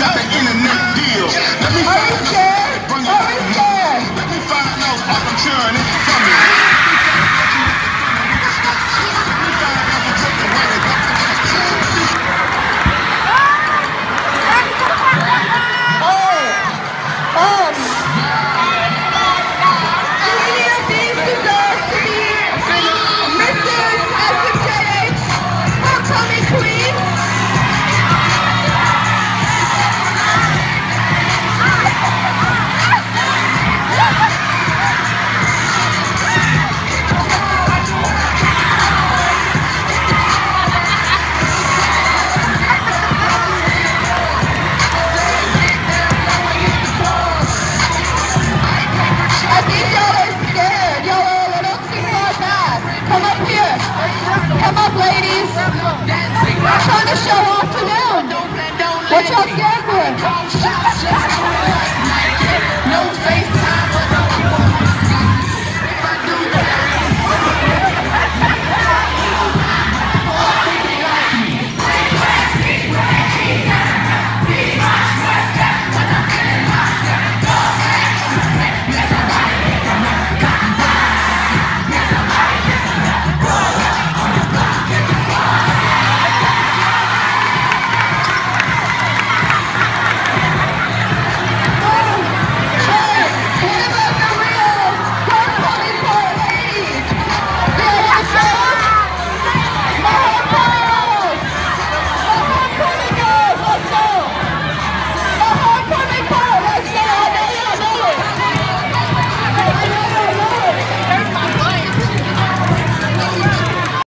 got internet deal. Let me find out. Let me find out. I'm churning. Come up, ladies. We're trying to show off to them. What y'all scared for?